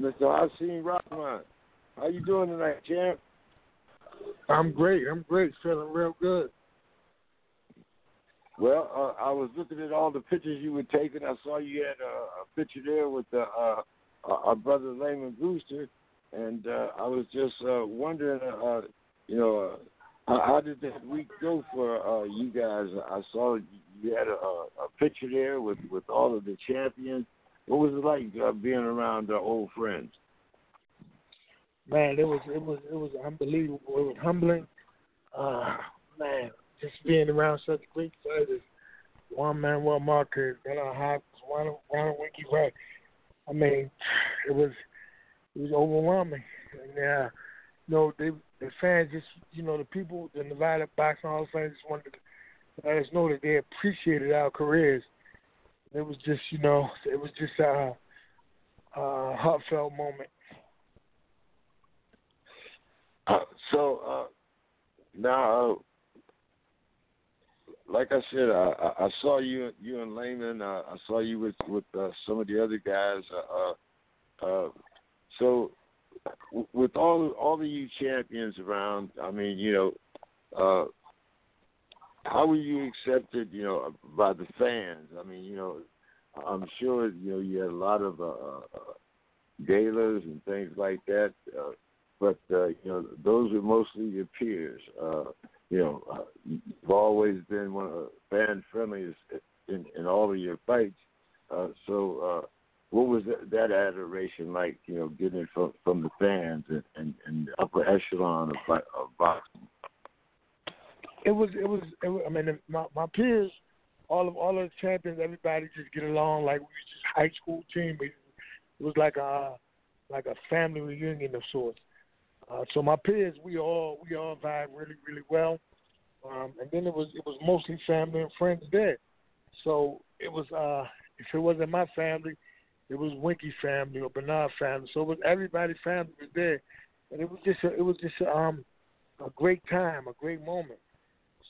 Mr. Hasim Rahman. How you doing tonight, champ? I'm great. I'm great. Feeling real good. Well, uh, I was looking at all the pictures you were taking. I saw you had a, a picture there with uh, uh, our brother Lamon Brewster, and uh, I was just uh, wondering, uh, you know, uh, how, how did that week go for uh, you guys? I saw you had a, a picture there with with all of the champions. What was it like uh, being around uh, old friends? Man, it was it was it was unbelievable. It was humbling. Uh, man, just being around such great fighters. Juan Manuel Marquez, Bernard Hopkins, Ronald Winky Wright. I mean, it was it was overwhelming. And uh, you know, they the fans just you know, the people the Nevada Boxing Hall of Fame just wanted to let us know that they appreciated our careers. It was just, you know, it was just a, a heartfelt moment. Uh, so uh, now, uh, like I said, I, I saw you, you and Lamon. Uh, I saw you with with uh, some of the other guys. Uh, so, with all all of you champions around, I mean, you know, how were you accepted, you know, by the fans? I mean, you know, I'm sure you know you had a lot of uh, uh, galas and things like that, uh, but uh, you know those were mostly your peers. Uh, you know, uh, you've always been one of the fan friendliest in, in all of your fights. Uh, so, uh, what was that, that adoration like? You know, getting it from from the fans and, and, and the upper echelon of, of boxing it was it was, it I mean my my peers, all of all of the champions, everybody just get along like we just high school team. It, was like a like a family reunion of sorts. Uh, so my peers, we all we all vibe really really well. Um, and then it was it was mostly family and friends there. So it was uh if it wasn't my family, it was Winky's family or Bernard family. So it was everybody's family was there, and it was just a, it was just a, um a great time, a great moment.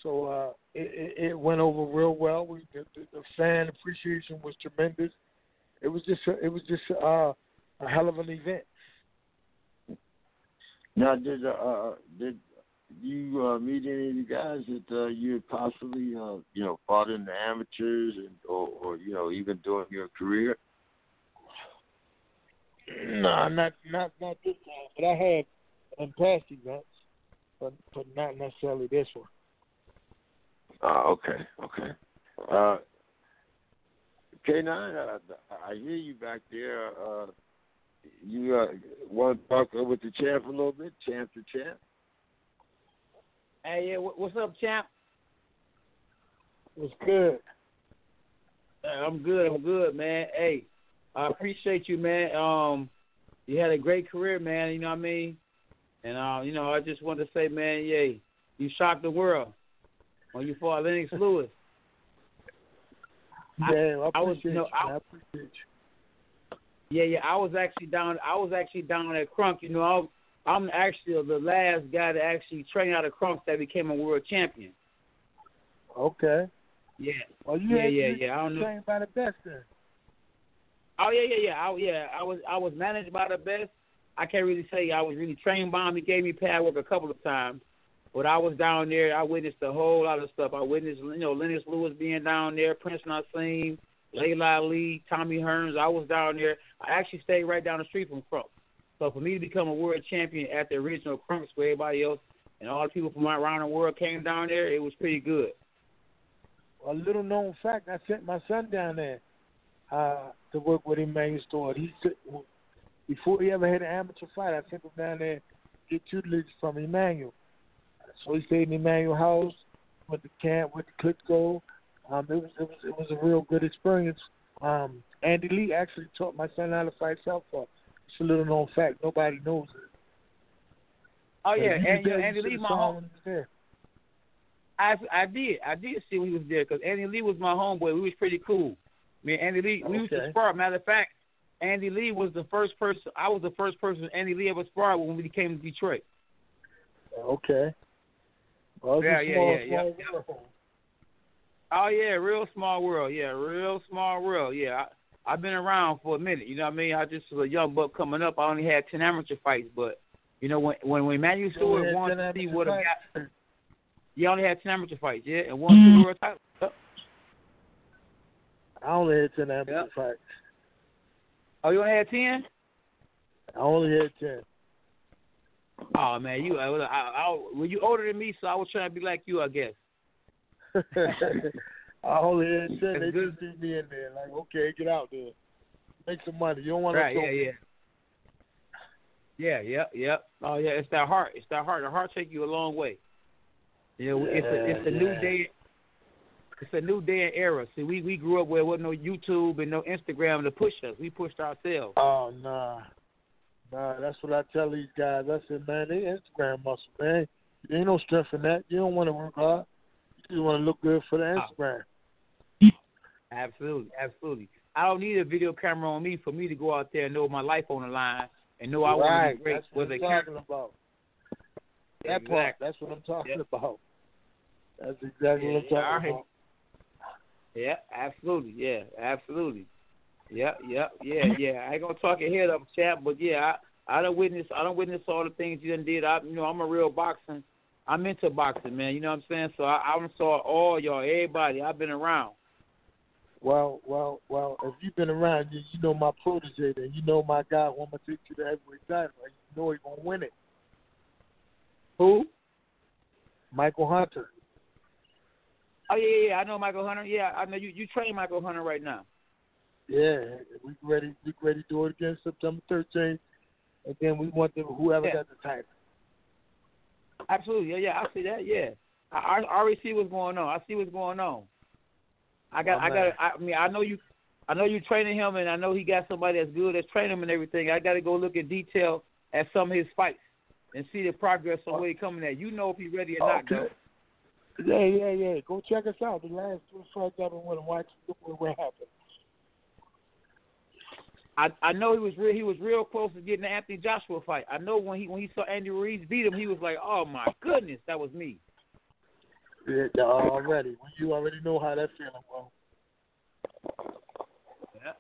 So uh, it, it went over real well. We, the, the fan appreciation was tremendous. It was just a, it was just a, uh, a hell of an event. Now, did uh, uh, did you uh, meet any of the guys that uh, you had possibly uh, you know fought in the amateurs and or, or you know even during your career? No, not not not this time. But I had in past events, but but not necessarily this one. Uh, okay, okay. Uh, K9, uh, I hear you back there. Uh, you uh, want to talk with the champ a little bit? Champ to champ? Hey, yeah, what's up, champ? What's good? I'm good. I'm good, man. Hey, I appreciate you, man. Um, you had a great career, man. You know what I mean? And uh, you know, I just wanted to say, man, yay, you shocked the world when you fought Lennox Lewis. Yeah, I, I, I was, you know, I, I appreciate you. Yeah, yeah, I was actually down. I was actually down at Kronk. You know, I, I'm actually the last guy to actually train out of Kronk that became a world champion. Okay. Yeah. Well, you yeah, yeah, yeah. I don't know. Trained by the best then. Oh yeah, yeah, yeah. I, yeah, I was I was managed by the best. I can't really say I was really trained by him. He gave me pad work a couple of times. But I was down there, I witnessed a whole lot of stuff. I witnessed, you know, Lennox Lewis being down there, Prince Naseem, Laila Ali, Tommy Hearns. I was down there. I actually stayed right down the street from Kronk. So for me to become a world champion at the original Kronks where everybody else and all the people from around the world came down there, it was pretty good. A little known fact, I sent my son down there uh, to work with Emanuel Steward. He before he ever had an amateur fight, I sent him down there to get tutelage from Emanuel. So he stayed in Emanuel House, went to camp, went to Klitschko. Um, it was it was it was a real good experience. Um, Andy Lee actually taught my son how to fight southpaw. It's a little known fact. Nobody knows it. Oh yeah, and, there, Andy Lee, my home. I I did I did see when he was there because Andy Lee was my homeboy. We was pretty cool. Me and Andy Lee, we okay. used to spar. Matter of fact, Andy Lee was the first person. I was the first person Andy Lee ever sparred when we came to Detroit. Okay. Well, yeah, yeah, small, yeah, yeah, yeah. Oh yeah, real small world. Yeah, real small world. Yeah, I, I've been around for a minute. You know what I mean? I just was a young buck coming up. I only had ten amateur fights, but you know when when when Manuel Steward wanted to see what a guy, you only had ten amateur fights, yeah, and one two mm-hmm. world titles. Yep. I only had ten amateur yep. fights. Oh, you only had ten? I only had ten. Oh man, you I, I, I, well you older than me, so I was trying to be like you, I guess. I only had ten. They just threw me in there, like, okay, get out there, make some money. You don't want right, to. Yeah, yeah. Yeah, yep, yep. Oh yeah, it's that heart. It's that heart. The heart take you a long way. You know, yeah, it's a it's a yeah. new day. It's a new day and era. See, we we grew up where there wasn't no YouTube and no Instagram to push us. We pushed ourselves. Oh nah, nah. That's what I tell these guys. I said, man, they Instagram muscle, man. There ain't no strength in that. You don't want to work hard. You just want to look good for the ah. Instagram. Absolutely, absolutely. I don't need a video camera on me for me to go out there and know my life on the line and know I right. want to be great. That's what I'm talking about. That exactly. part. That's what I'm talking yep. about. That's exactly yeah, what I'm talking right. about. Yeah, absolutely. Yeah, absolutely. Yeah, yeah, yeah, yeah. I ain't gonna talk your head up, chap, but yeah, I I don't witness I don't witness all the things you done did. I you know I'm a real boxing. I'm into boxing, man. You know what I'm saying? So I, I saw all y'all, everybody. I've been around. Well, well, well. If you've been around, you, you know my protege, and you know my guy. i Want to take you to heavyweight title. You know he's gonna win it. Who? Michael Hunter. Oh yeah, yeah, yeah. I know Michael Hunter. Yeah, I know you. You train Michael Hunter right now. Yeah, we ready. We ready to do it again September 13th, and then we want them whoever yeah. got the title. Absolutely. Yeah, yeah. I see that. Yeah, I, I already see what's going on. I see what's going on. I got. Oh, I got. I mean, I know you. I know you training him, and I know he got somebody that's good that's training him and everything. I got to go look in detail at some of his fights and see the progress on oh. where he's coming at. You know if he's ready or okay. not, though. Yeah, yeah, yeah. Go check us out. The last two fights I've been with him. Watch look what happened. I I know he was real. He was real close to getting the Anthony Joshua fight. I know when he when he saw Andy Ruiz beat him, he was like, "Oh my goodness, that was me." Yeah, uh, already. You already know how that feeling was. Yeah,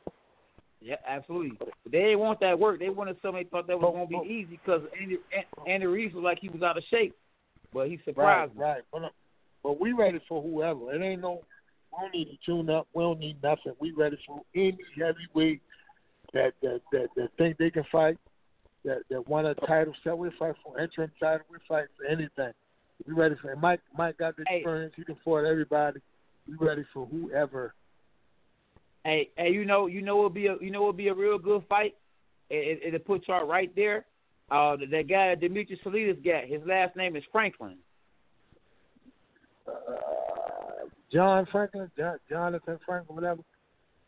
yeah, absolutely. But they didn't want that work. They wanted somebody thought that was going to be easy because Andy Andy Ruiz was like he was out of shape, but he surprised right, Right, but, uh, but we ready for whoever. It ain't no. We don't need to tune up. We don't need nothing. We ready for any heavyweight that that that, that think they can fight, that that want a title set. We fight for interim title. We fight for anything. We ready for it. Mike. Mike got the experience. Hey. He can fight everybody. We ready for whoever. Hey, hey, you know, you know, it'll be a, you know, it'll be a real good fight. It, it, it'll put y'all right there. Uh, that guy Dmitriy Salita got. His last name is Franklin. Uh, John Franklin, John, Jonathan Franklin, whatever.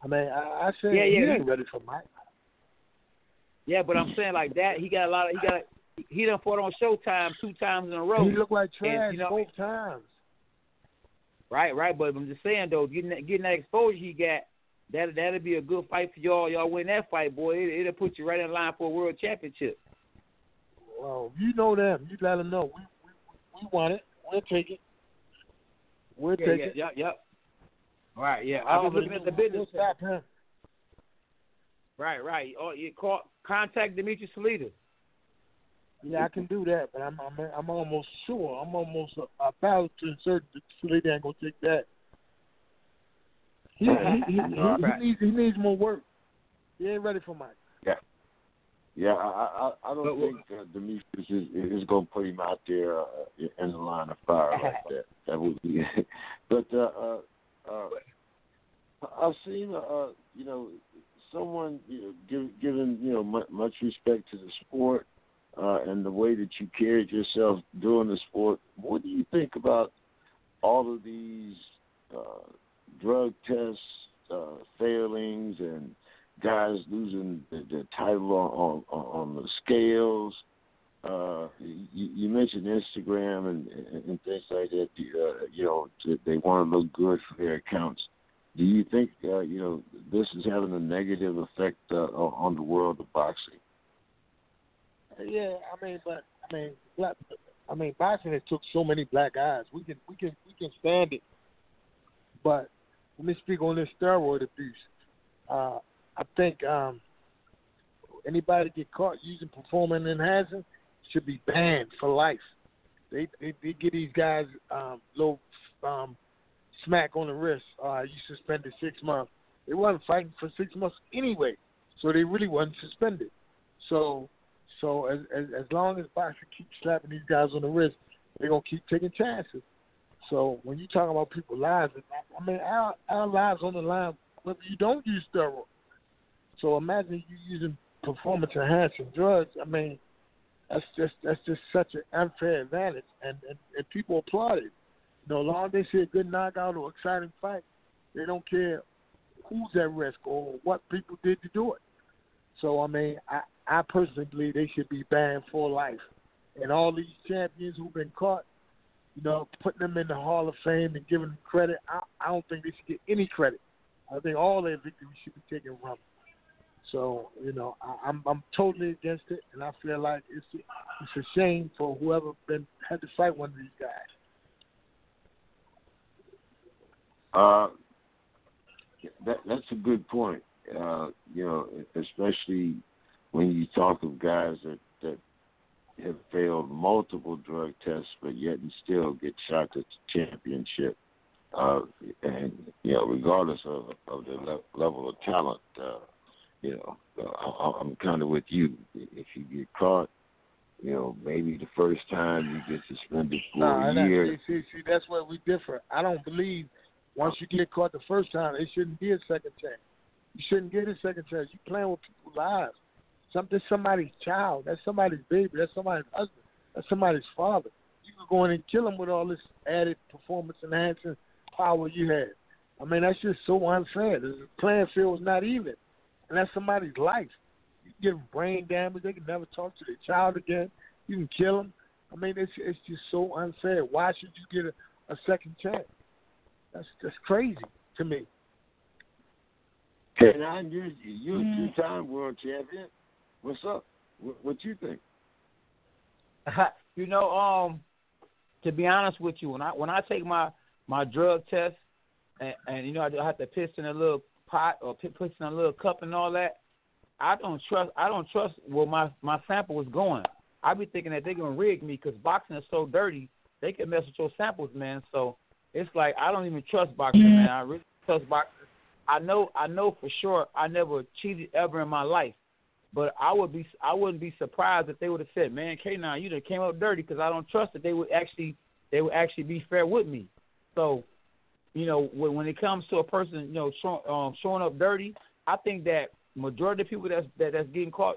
I mean, I, I said yeah, yeah, he ain't ready for Mike. Yeah, but I'm saying like that. He got a lot of. He got. He done fought on Showtime two times in a row. He looked like trash and, you know, both times. Right, right. But I'm just saying though, getting that, getting that exposure he got, that that'll be a good fight for y'all. Y'all win that fight, boy. It, it'll put you right in line for a world championship. Well, you know them. You let them know. We we, we want it. We'll take it. We'll yeah, take yeah, it. Yep, yep. All right, yeah. I was looking at the business. We'll stop him. Right, right. Oh, you call contact Dmitriy Salita. Yeah, I can do that, but I'm I'm I'm almost sure. I'm almost about to certain that Salita ain't gonna take that. He he he, he, he needs he needs more work. He ain't ready for Mike. Yeah. Yeah, I I, I don't think uh, Demetrius is is going to put him out there uh, in the line of fire like that. That would be. but uh, uh, uh, I've seen uh, you know someone you know give, giving you know much, much respect to the sport uh, and the way that you carried yourself during the sport. What do you think about all of these uh, drug tests uh, failings and guys losing the, the title on, on on the scales? Uh, you, you mentioned Instagram and, and things like that. Uh, you know, they want to look good for their accounts. Do you think uh, you know this is having a negative effect uh, on the world of boxing? Yeah, I mean, but I mean, black, I mean, boxing has took so many black eyes. We can we can we can stand it, but let me speak on this steroid abuse. Uh, I think um, anybody get caught using performance enhancing should be banned for life. They they, they get these guys um, little um, smack on the wrist. Uh, you suspended six months. They wasn't fighting for six months anyway, so they really wasn't suspended. So so as as, as long as boxing keeps slapping these guys on the wrist, they're gonna keep taking chances. So when you talk about people's lives, I mean our our lives on the line whether you don't use steroids. So imagine you using performance enhancing drugs. I mean, that's just that's just such an unfair advantage, and and, and people applaud it. You know, long they see a good knockout or exciting fight, they don't care who's at risk or what people did to do it. So I mean, I I personally believe they should be banned for life. And all these champions who've been caught, you know, putting them in the Hall of Fame and giving them credit, I, I don't think they should get any credit. I think all their victories should be taken from them. So you know, I, I'm I'm totally against it, and I feel like it's it's a shame for whoever been had to fight one of these guys. Uh, that that's a good point. Uh, you know, especially when you talk of guys that that have failed multiple drug tests, but yet and still get shot at the championship. Uh, and you know, regardless of of the le- level of talent, uh, you know, I, I'm kind of with you. If you get caught, you know, maybe the first time you get suspended for nah, a year. See, see, see, that's where we differ. I don't believe once you get caught the first time, it shouldn't be a second chance. You shouldn't get a second chance. You playing with people's lives. Something somebody's child. That's somebody's baby. That's somebody's husband. That's somebody's father. You could go in and kill them with all this added performance enhancing power you had. I mean, that's just so unfair. The playing field is not even, and that's somebody's life. You can give brain damage. They can never talk to their child again. You can kill them. I mean, it's it's just so unfair. Why should you get a, a second chance? That's that's crazy to me. Hey, now you're you're a two-time world champion. What's up? What, what you think? you know, um, to be honest with you, when I when I take my my drug test, and, and you know I have to piss in a little pot or piss in a little cup and all that. I don't trust. I don't trust where my my sample is going. I be thinking that they're gonna rig me because boxing is so dirty. They can mess with your samples, man. So it's like I don't even trust boxing, mm. man. I really trust boxing. I know. I know for sure. I never cheated ever in my life. But I would be. I wouldn't be surprised if they would have said, "Man, K9, you done came up dirty," because I don't trust that they would actually. They would actually be fair with me. So, you know, when, when it comes to a person, you know, show, um, showing up dirty, I think that majority of people that's that, that's getting caught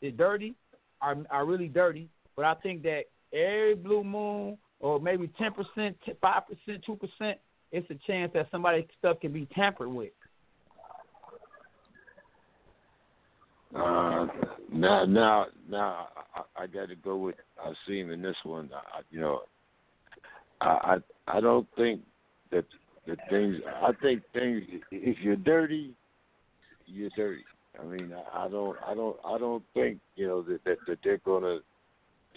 is dirty are are really dirty. But I think that every blue moon or maybe ten percent, five percent, two percent, it's a chance that somebody's stuff can be tampered with. Uh, now, now, now, I, I got to go with Hasim in this one. I, you know, I, I, I don't think that the things. I think things. If you're dirty, you're dirty. I mean, I, I don't, I don't, I don't think you know that that, that they're gonna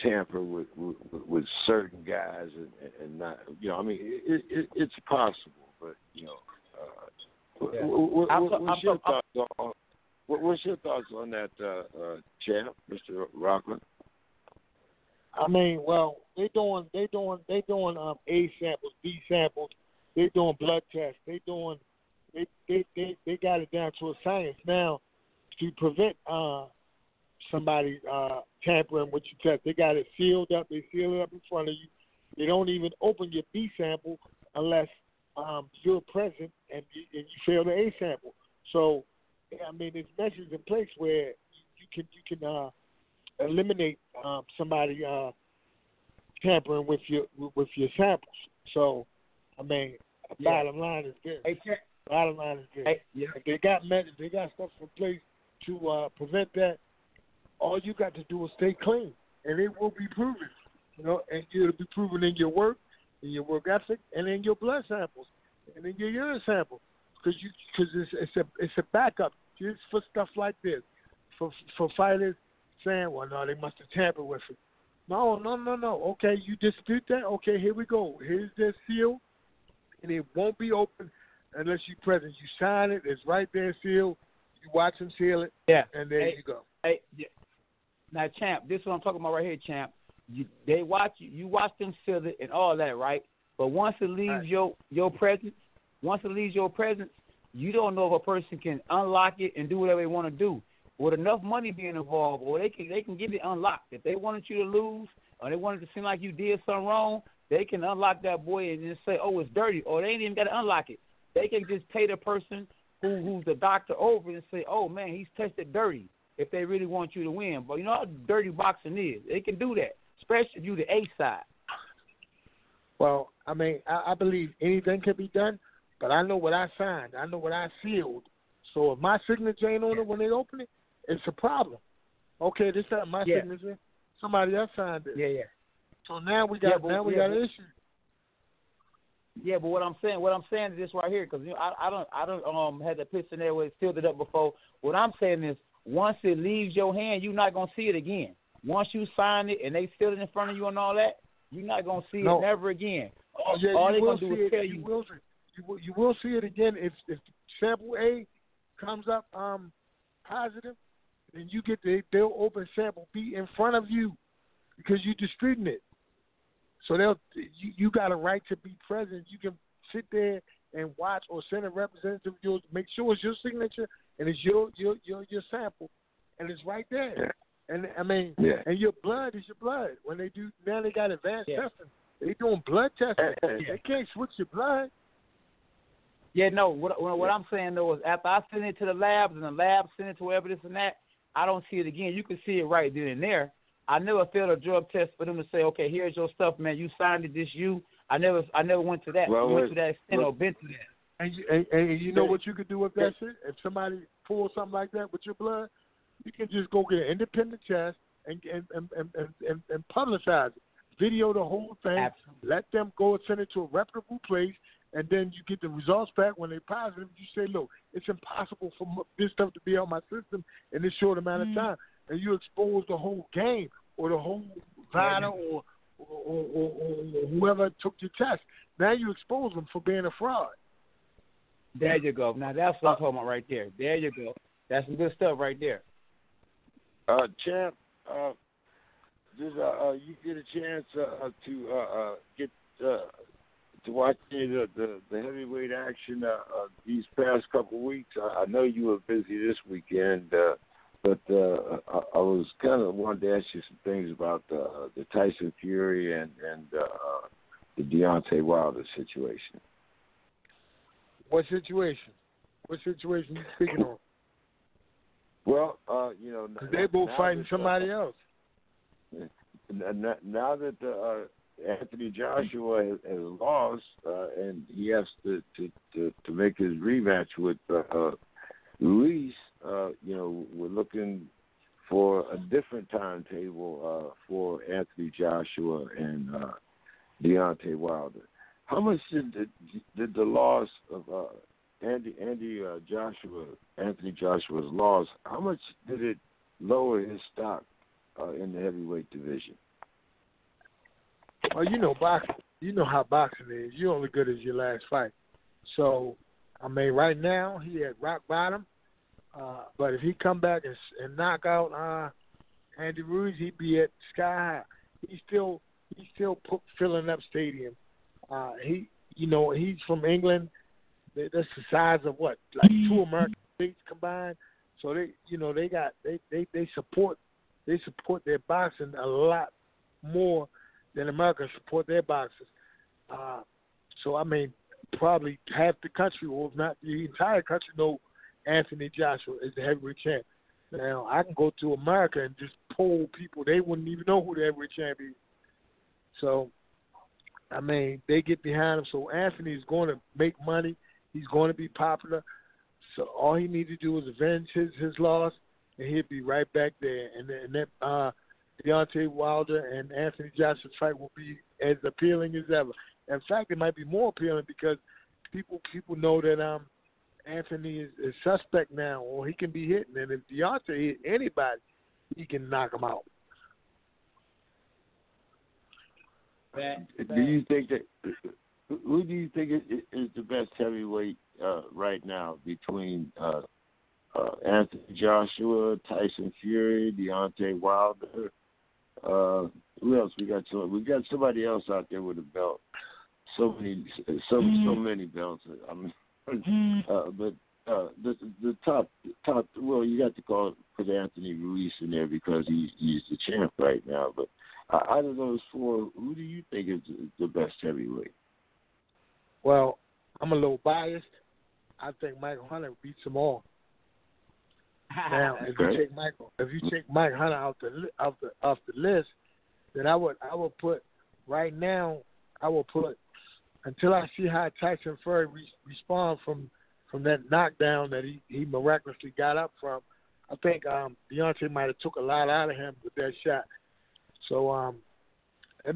tamper with, with with certain guys and, and not. You know, I mean, it, it, it's possible, but you know. Uh, yeah. what, what, what's your thoughts on What's your thoughts on that, uh, uh, champ, Mr. Rockland? I mean, well, they doing they doing they doing um A samples, B samples, they doing blood tests, they doing they they they, they got it down to a science now to prevent uh somebody uh tampering with your test. They got it sealed up, they seal it up in front of you. They don't even open your B sample unless um you're present and you, and you fail the A sample. So I mean, there's measures in place where you can you can uh, eliminate um, somebody uh, tampering with your with your samples. So, I mean, yeah. bottom line is this. Hey, bottom line is this. Hey, yeah. If they got they got stuff in place to uh, prevent that. All you got to do is stay clean, and it will be proven. You know, and it'll be proven in your work, in your work ethic, and in your blood samples, and in your urine sample because you because it's it's a it's a backup just for stuff like this for for fighters saying, well, no, they must have tampered with it. No, no, no, no. Okay, you dispute that. Okay, here we go. Here's the seal, and it won't be open unless you present. You sign it. It's right there, sealed. You watch them seal it. Yeah. And there hey, you go. Hey, yeah. now, champ, this is what I'm talking about right here, champ. You, they watch you, you watch them seal it and all that, right? But once it leaves right. your your presence, once it leaves your presence, you don't know if a person can unlock it and do whatever they want to do. With enough money being involved, or they can they can get it unlocked. If they wanted you to lose, or they wanted to seem like you did something wrong, they can unlock that boy and just say, "Oh, it's dirty," or they ain't even got to unlock it. They can just pay the person who who's the doctor over and say, "Oh man, he's tested dirty." If they really want you to win, but you know how dirty boxing is, they can do that, especially if you the A side. Well, I mean, I, I believe anything can be done, but I know what I signed. I know what I sealed. So if my signature ain't on it when they open it, it's a problem. Okay, this not my Yeah. signature. Somebody else signed it. Yeah, yeah. So now we got Yeah, but- now we yeah, got an issue. Yeah, but what I'm saying, what I'm saying is this right here, because you know, I, I don't, I don't um had the picture there where it filled it up before. What I'm saying is, once it leaves your hand, you're not gonna see it again. Once you sign it and they seal it in front of you and all that, you're not gonna see No. it never again. Oh, yeah, all you they will gonna do see is it. tell you you. will see you will, you will see it again if if sample A comes up um positive, then you get the they'll open sample B in front of you because you're distributing it. So they'll you, you got a right to be present. You can sit there and watch or send a representative of yours, make sure it's your signature and it's your your your, your sample, and it's right there. And I mean, Yeah. and your blood is your blood. When they do now, they got advanced Yeah. testing. They doing blood testing. Yeah. They can't switch your blood. Yeah, no. What what, what I'm saying though is after I send it to the labs and the labs send it to wherever this and that, I don't see it again. You can see it right then and there. I never failed a drug test for them to say, okay, here's your stuff, man. You signed it. This you. I never I never went to that. Well, went to that extent well- or been to that. And you, and, and you know what you could do with that shit? If somebody pulls something like that with your blood, you can just go get an independent test and and and and, and, and, and publicize it. Video the whole thing. Absolutely. Let them go and send it to a reputable place, and then you get the results back when they're positive. You say, look, it's impossible for this stuff to be on my system in this short amount of mm. time, and you expose the whole game or the whole fighter or or, or, or, or whoever took your test. Now you expose them for being a fraud. There you go. Now that's what I'm talking about right there. There you go. That's some good stuff right there. Uh, champ, uh, did uh, uh, you get a chance uh, uh, to uh, uh, get uh, to watch any of the, the, the heavyweight action uh, uh, these past couple of weeks? I, I know you were busy this weekend, uh, but uh, I, I was kind of wanted to ask you some things about uh, the Tyson Fury and and uh, the Deontay Wilder situation. What situation? What situation you speaking on? Well, uh, you know, they both fighting that, somebody uh, else. Now that uh, Anthony Joshua has, has lost uh, and he has to, to, to, to make his rematch with uh, uh, Ruiz, uh, you know, we're looking for a different timetable uh, for Anthony Joshua and uh, Deontay Wilder. How much did the, did the loss of uh, Andy Andy uh, Joshua Anthony Joshua's loss? How much did it lower his stock uh, in the heavyweight division? Well, you know boxing. You know how boxing is. You're only good as your last fight. So, I mean, right now he at rock bottom. Uh, but if he come back and, and knock out uh, Andy Ruiz, he'd be at sky high. He's still he's still put, filling up stadium. Uh, he, you know, he's from England. That's the size of what, like two American states combined. So they, you know, they got they they they support they support their boxing a lot more than Americans support their boxers. Uh, so I mean, probably half the country, or if not the entire country, know Anthony Joshua is the heavyweight champ. Now I can go to America and just poll people; they wouldn't even know who the heavyweight champ is. So, I mean, they get behind him. So Anthony is going to make money. He's going to be popular. So all he needs to do is avenge his his loss, and he'll be right back there. And and that uh, Deontay Wilder and Anthony Joshua fight will be as appealing as ever. In fact, it might be more appealing because people people know that um Anthony is, is suspect now, or he can be hitting, and if Deontay hit anybody, he can knock him out. Do you think that who do you think is, is the best heavyweight uh, right now between uh, uh, Anthony Joshua, Tyson Fury, Deontay Wilder. Uh, who else? We got some. We got somebody else out there with a belt. So many, so so mm-hmm. many belts. I mean. Uh, but uh, the the top top. Well, you got to call put Anthony Ruiz in there because he he's the champ right now. But uh, out of those four, who do you think is the best heavyweight? Well, I'm a little biased. I think Michael Hunter beats them all. now, if you take Michael, if you take Mike Hunter out the off the off the list, then I would I would put right now I will put until I see how Tyson Fury re- respond from from that knockdown that he he miraculously got up from. I think um Deontay might have took a lot out of him with that shot. So um, it,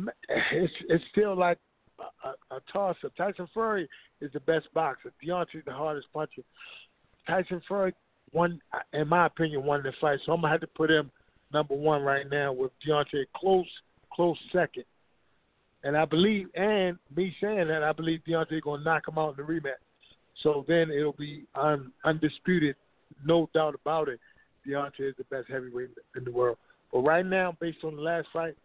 it's it's still like a, a, a toss up. Tyson Fury is the best boxer. Deontay's the hardest puncher. Tyson Fury won, in my opinion, won the fight. So I'm gonna have to put him number one right now with Deontay close, close second. And I believe, and me saying that, I believe Deontay gonna knock him out in the rematch. So then it'll be un, undisputed, no doubt about it. Deontay is the best heavyweight in the world. But right now, based on the last fight,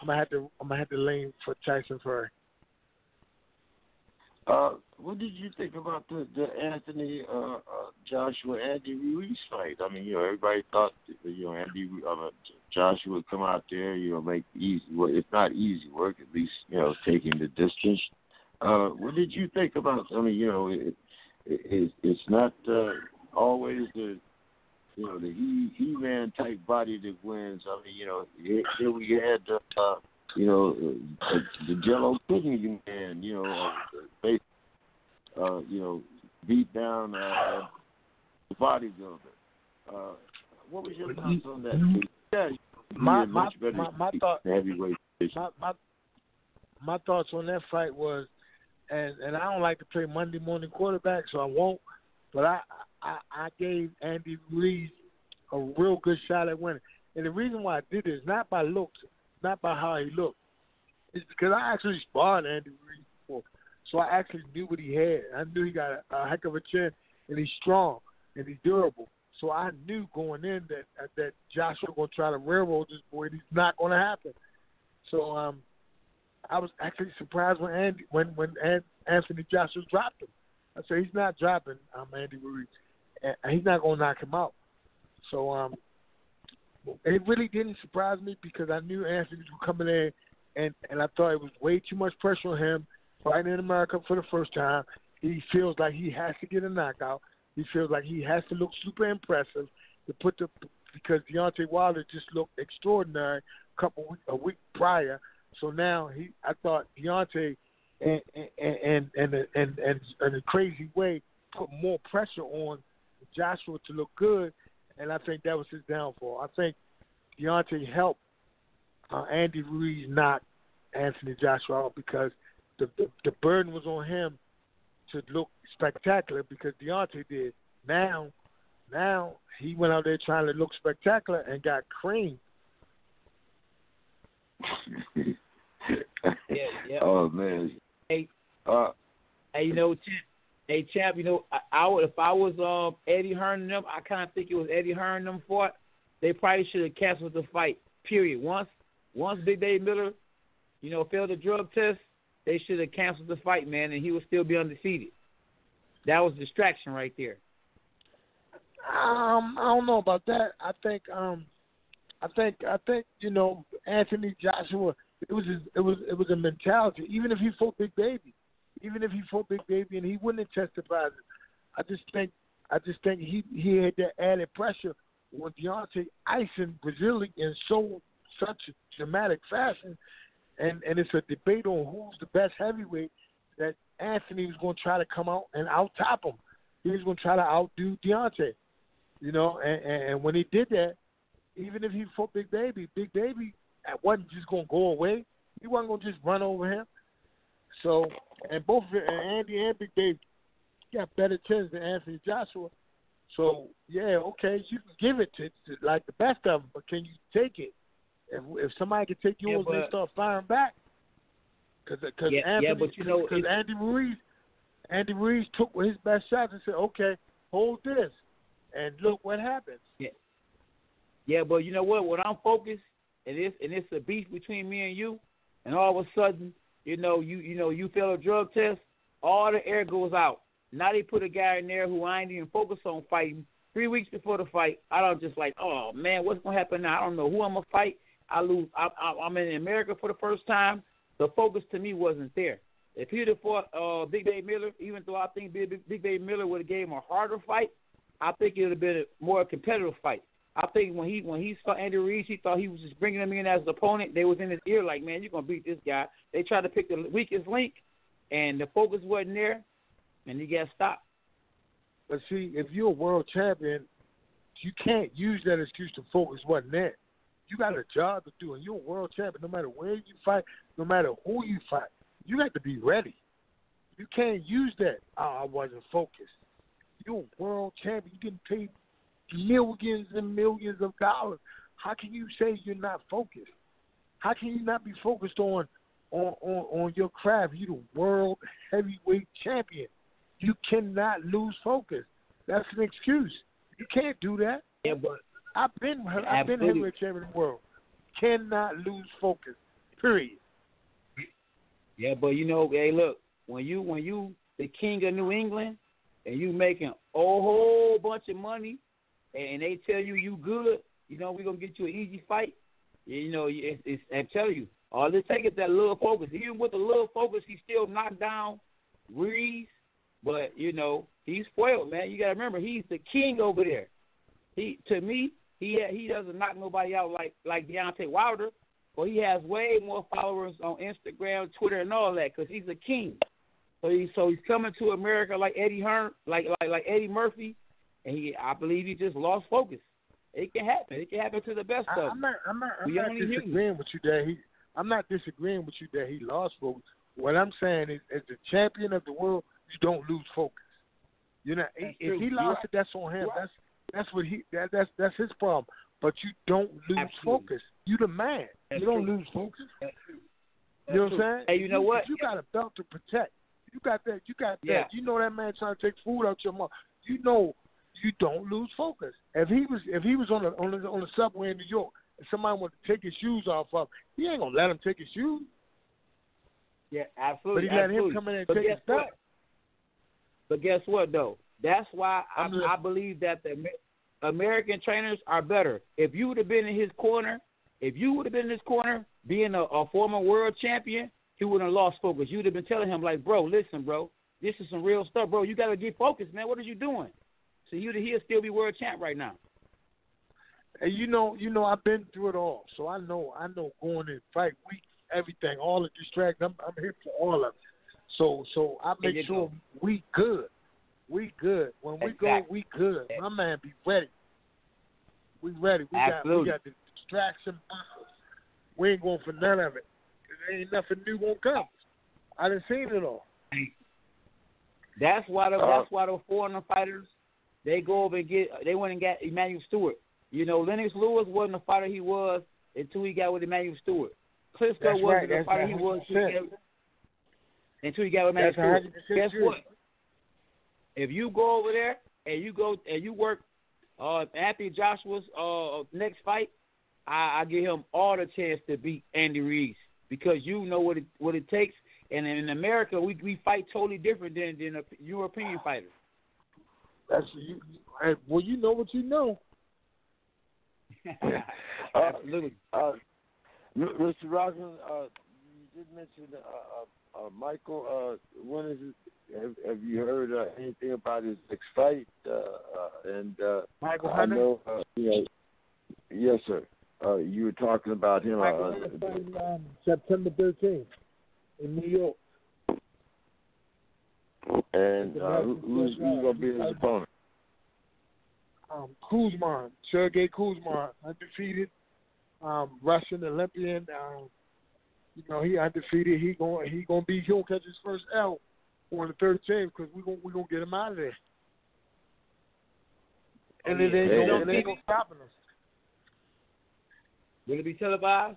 I'm gonna have to I'm gonna have to lean for Tyson Fury. Uh, what did you think about the the Anthony uh, uh, Joshua Andy Ruiz fight? I mean, you know, everybody thought you know Andy uh, Joshua would come out there, you know, make easy well, if not easy work, at least you know taking the distance. Uh, what did you think about? I mean, you know, it, it, it's not uh, always the you know the he he man type body that wins. I mean, you know, here, here we had the uh, you know uh, the Jello pudding man. You know, uh, they uh, you know beat down uh, the bodybuilder. Uh, what was your thoughts on that? Yeah, my my, my my thought heavyweight my, my my thoughts on that fight was, and and I don't like to play Monday morning quarterback, so I won't. But I I, I gave Andy Ruiz a real good shot at winning. And the reason why I did this, not by looks, not by how he looked, is because I actually sparred Andy Ruiz before. So I actually knew what he had. I knew he got a, a heck of a chin, and he's strong and he's durable. So I knew going in that that Joshua gonna try to railroad this boy. And it's not gonna happen. So um, I was actually surprised when Andy when when Anthony Joshua dropped him. I said he's not dropping um, Andy Ruiz he's not going to knock him out. So um, it really didn't surprise me because I knew Anthony was coming in, and and I thought it was way too much pressure on him fighting in America for the first time. He feels like he has to get a knockout. He feels like he has to look super impressive to put the because Deontay Wilder just looked extraordinary a couple a week prior. So now he, I thought Deontay, and and and and and, in a crazy way, put more pressure on Joshua to look good, and I think that was his downfall. I think Deontay helped uh, Andy Ruiz knock Anthony Joshua out because the, the the burden was on him to look spectacular because Deontay did. Now, now he went out there trying to look spectacular and got creamed. yeah, yeah. Oh man. Hey, uh, hey, you know, Hey, champ, you know, I, I would if I was uh, Eddie Hearn and them, I kind of think it was Eddie Hearn and them fought. They probably should have canceled the fight. Period. Once once Big Baby Miller, you know, failed the drug test, they should have canceled the fight, man, and he would still be undefeated. That was distraction right there. Um, I don't know about that. I think um, I think I think you know Anthony Joshua. It was his, it was it was a mentality. Even if he fought Big Baby, even if he fought Big Baby and he wouldn't have testified, I just think I just think he he had that added pressure when Deontay icing Breazeale in so such a dramatic fashion, and and it's a debate on who's the best heavyweight. That Anthony was going to try to come out and out top him. He was going to try to outdo Deontay, you know. And, and, and when he did that, even if he fought Big Baby, Big Baby wasn't just going to go away. He wasn't going to just run over him. So, and both Andy and Big Baby got better chins than Anthony Joshua. So, yeah, okay, you can give it to, to like the best of them, but can you take it? If if somebody can take yours yeah, and start firing back, because because yeah, Anthony, yeah, but you know, because Andy Ruiz, Andy Ruiz took his best shots and said, okay, hold this, and look what happens. Yeah. Yeah, but you know what? When I'm focused and it's and it's a beef between me and you, and all of a sudden, you know, you you know, you fail a drug test, all the air goes out. Now they put a guy in there who I ain't even focused on fighting. Three weeks before the fight, I don't just like, oh man, what's gonna happen now? I don't know who I'm gonna fight. I lose. I, I, I'm in America for the first time. The focus to me wasn't there. If he'd have fought uh, Big Baby Miller, even though I think Big, Big, Baby Miller would have gave him a harder fight, I think it would have been a more competitive fight. I think when he when he saw Andy Ruiz, he thought he was just bringing him in as an opponent. They was in his ear like, man, you're gonna beat this guy. They tried to pick the weakest link, and the focus wasn't there, and he got stopped. But see, if you're a world champion, you can't use that excuse to focus wasn't there. You got a job to do, and you're a world champion. No matter where you fight, no matter who you fight, you got to be ready. You can't use that. Oh, I wasn't focused. You're a world champion. You're getting paid millions and millions of dollars. How can you say you're not focused? How can you not be focused on on on, on your craft? You're the world heavyweight champion. You cannot lose focus. That's an excuse. You can't do that. Yeah, but I've been I've been heavyweight champion of the world. Cannot lose focus. Period. Yeah, but you know, hey, look, when you when you the king of New England and you making a whole bunch of money, and they tell you you good, you know we're gonna get you an easy fight. You know, it's, it's I'm telling you, all it takes is that little focus. Even with a little focus, he still knocked down Ruiz, but you know he's spoiled, man. You gotta remember he's the king over there. He to me, he he doesn't knock nobody out like like Deontay Wilder, but he has way more followers on Instagram, Twitter, and all that because he's a king. So he so he's coming to America like Eddie Hearn, like like like Eddie Murphy, and he I believe he just lost focus. It can happen. It can happen to the best I, of I'm not I'm not, I'm not disagreeing with you that he I'm not disagreeing with you that he lost focus. What I'm saying is, as the champion of the world, you don't lose focus. You know, That's if true. he lost right. it, that's on him. Right. That's that's what he that, that's that's his problem. But you don't lose Absolutely. focus. You the man. That's you don't true. lose focus. That's. You know what I'm saying? Hey, you know what? You got a belt to protect. You got that. You got Yeah. that. You know that man trying to take food out your mouth. You know you don't lose focus. If he was if he was on the on the on the subway in New York and somebody wanted to take his shoes off of, him, he ain't gonna let him take his shoes. Yeah, But absolutely. he let absolutely. him come in and But take his belt. But guess what though? That's why I, I'm I believe that the American trainers are better. If you would have been in his corner, if you would have been in his corner, being a, a former world champion, he would have lost focus. You'd have been telling him like, bro, listen, bro, this is some real stuff, bro. You got to get focused, man. What are you doing? So you'd he'll still be world champ right now. And you know, you know, I've been through it all, so I know, I know going in fight week, everything, all the distractions. I'm, I'm here for all of it. So, so I make sure go. we good, we good. When we go, we good. My man, be ready. We ready. We got, we got the distraction buffers. We ain't going for none of it. There ain't nothing new gonna come. I done seen it all. That's why the Uh, that's why the foreigner fighters they go over and get they went and got Emanuel Steward. You know, Lennox Lewis wasn't the fighter he was until he got with Emanuel Steward. Klitschko That's wasn't right. the That's fighter he was until he got- until he got with Emanuel Steward. Guess true. what? If you go over there and you go and you work uh, Anthony Joshua's uh, next fight, I, I give him all the chance to beat Andy Ruiz because you know what it what it takes. And in America, we we fight totally different than than a European fighter. That's you. hey, Well, you know what you know. Absolutely. Uh, M- Mr. Rockland, uh, you did mention uh, uh, uh, Michael. Uh, when is it? Have, have you heard uh, anything about his next fight? Uh, uh, and uh, Michael I know, uh, you know, yes, sir. Uh, you were talking about him. Michael Uh, Hunter fighting, um, September 13th in New York. And uh, who's, who's going to be his opponent? um, Kuzmin, Sergey Kuzmin, undefeated um, Russian Olympian. Um, you know, he undefeated. He going he gonna be he gonna catch his first L on the 13th because we gonna we gonna get him out of there. And Oh, it yeah. ain't Hey, no, hey, it ain't no stopping us. Will it be televised?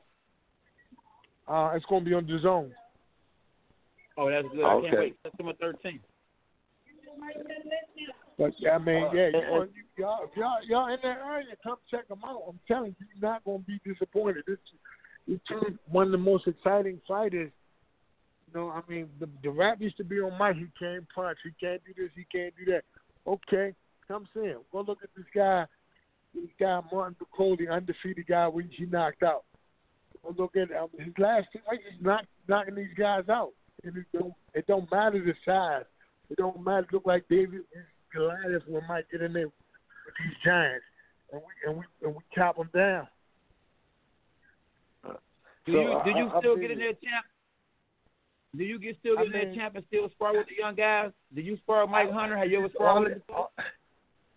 Uh, it's gonna be on DAZN. Oh, that's good. I Okay. can't wait. September 13th. But I mean, Uh, yeah, you and- want you, y'all, if y'all, y'all in that area, come check them out. I'm telling you, you're not gonna be disappointed. This, this one of the most exciting fighters. You know, I mean, the the rap used to be on Mike. He can't punch. He can't do this. He can't do that. Okay, come see him. Go look at this guy. This guy Martin Bakole, the undefeated guy, when he knocked out. Go look at um, his last two fights. He's knock, knocking these guys out, and it don't it don't matter the size. It don't matter. Look like David Goliath when might get in there with these giants, and we and we and we chop them down. Do you do you I, still I get in there, champ? Do you get still get in there, champ, and still spar with the young guys? Do you spar Mike Hunter? Have you ever sparred with him? Uh,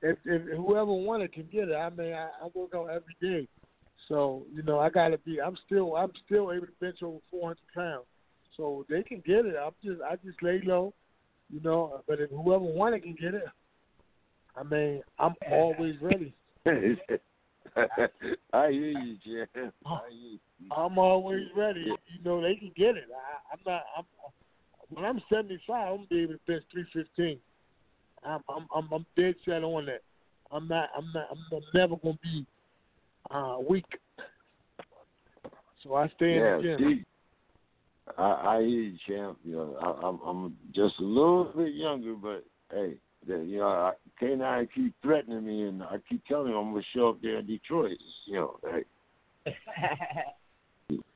if, if whoever wanted can get it, I mean, I, I work out every day, so you know I gotta be. I'm still I'm still able to bench over 400 pounds, so they can get it. I'm just I just lay low, you know. But if whoever wanted can get it, I mean, I'm always ready. I hear you, Jim. I hear you. I'm always ready. You know, they can get it. I, I'm not. I'm when I'm 75, I'm gonna be able to bench 315. I'm I'm I'm, I'm dead set on that. I'm not. I'm not. I'm never gonna be uh, weak. So I stay yeah, in the gym. See, I, I hear you, champ. You know, I, I'm I'm just a little bit younger, but hey, that you know, K9 keep threatening me, and I keep telling him I'm gonna show up there in Detroit. You know, hey.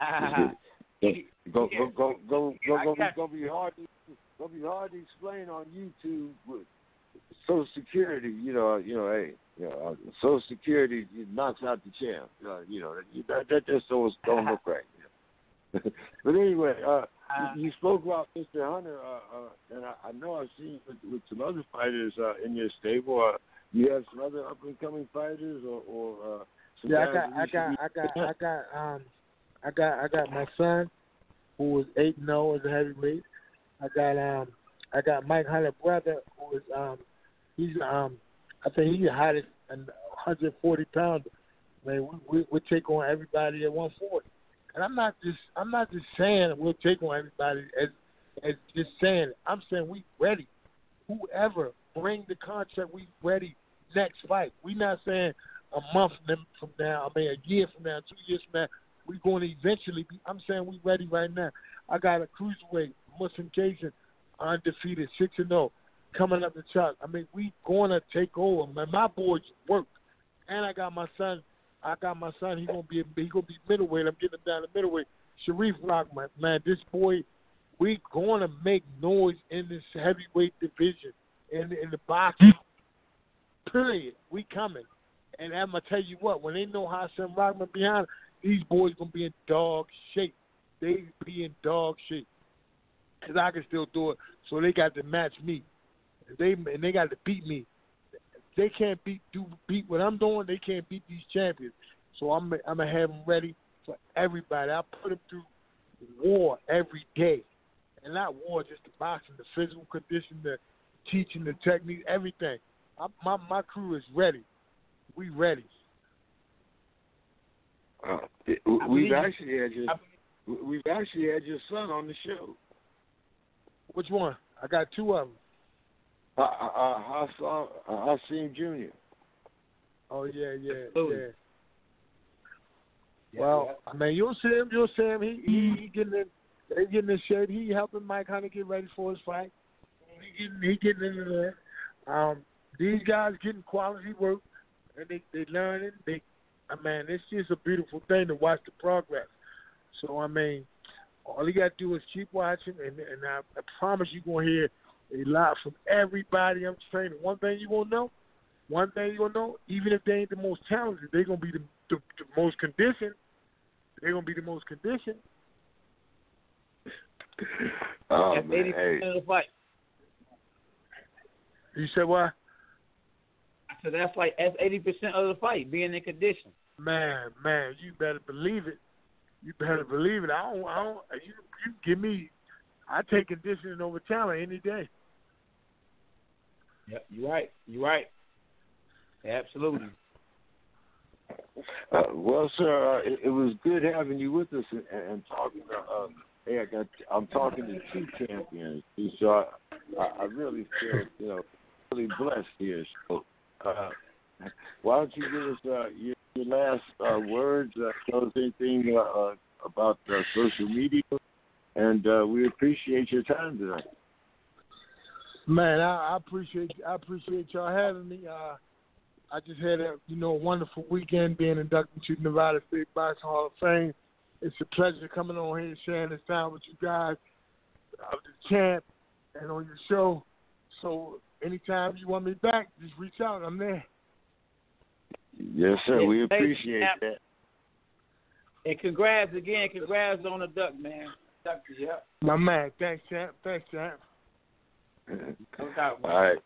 go, go, go, go, go, go, go, go be hard to go be hard to explain on YouTube with Social Security. You know, you know, hey, you know, uh, Social Security knocks out the champ. Uh, you know, that that just don't don't look right. but anyway, uh, uh, you, spoke about Mr. Hunter, uh, uh, and I, I know I've seen with, with some other fighters uh, in your stable. Uh, you have some other up and coming fighters, or, or uh, some yeah, I got, I got, I got, I got, um, I got, I got my son, who was eight and zero as a heavyweight. I got, um, I got Mike Hunter brother, who is, um, he's, um, I think he's the hottest and 140 pounder. Man, we, we we take on everybody at 140. And I'm not just I'm not just saying we'll take on everybody as as just saying. I'm saying we ready. Whoever bring the contract, we ready next fight. We not saying a month from now, I mean a year from now, two years from now, we going to eventually be. I'm saying we ready right now. I got a cruiserweight, Muslim Jason, undefeated, six and zero, coming up the chart. I mean, we going to take over. Man, my boys work, and I got my son I got my son. He gonna be he gonna be middleweight. I'm getting him down to middleweight. Sharif Rahman, man, this boy, we gonna make noise in this heavyweight division in in the boxing. Period. We coming. And I'm gonna tell you what, when they know how Hasim Rahman behind, these boys gonna be in dog shape. They be in dog shape. Cause I can still do it. So they got to match me. And They and they got to beat me they can't beat do beat what I'm doing. They can't beat these champions. So I'm I'm gonna have them ready for everybody. I put them through war every day, and not war, just the boxing, the physical condition, the teaching, the technique, everything. I, my my crew is ready. We ready. Uh, it, we've actually had your we've actually had your son on the show. Which one? I got two of them. Uh, uh, uh, Hasim Jr. Oh yeah, yeah, yeah. Yeah, well, yeah. I mean, you'll see him. You'll see him. He he, he getting in. They getting in shape. He helping Mike Hunter get ready for his fight. He getting he getting into there. Um, these guys getting quality work, and they they learning. They, I mean, it's just a beautiful thing to watch the progress. So I mean, all you got to do is keep watching, and and I, I promise you gonna hear a lot from everybody I'm training. One thing you gonna know, one thing you gonna know, even if they ain't the most talented, they're gonna be the, the, the most conditioned. They're gonna be the most conditioned. oh That's man, eighty percent of the fight. You said what? So that's like that's eighty percent of the fight, being in condition. Man, man, you better believe it. You better believe it. I don't. I don't. You, you give me. I take conditioning over talent any day. Yeah, you're right. You're right. Absolutely. Uh, well, sir, uh, it, it, was good having you with us and, and talking. Uh, hey, I got, I'm talking to two champions, so I, I, I really feel, you know, really blessed here. So, uh, why don't you give us uh, your, your last uh, words? Uh, tell us anything uh, uh, about uh, social media, and uh, we appreciate your time tonight. Man, I, I appreciate I appreciate y'all having me. Uh, I just had a you know a wonderful weekend being inducted to Nevada State Boxing Hall of Fame. It's a pleasure coming on here and sharing this time with you guys, uh, the champ, and on your show. So anytime you want me back, just reach out. I'm there. Yes, sir. we appreciate that. And congrats again. Congrats on the duck, man. Duck, yeah. My man. Thanks, champ. Thanks, champ. All right.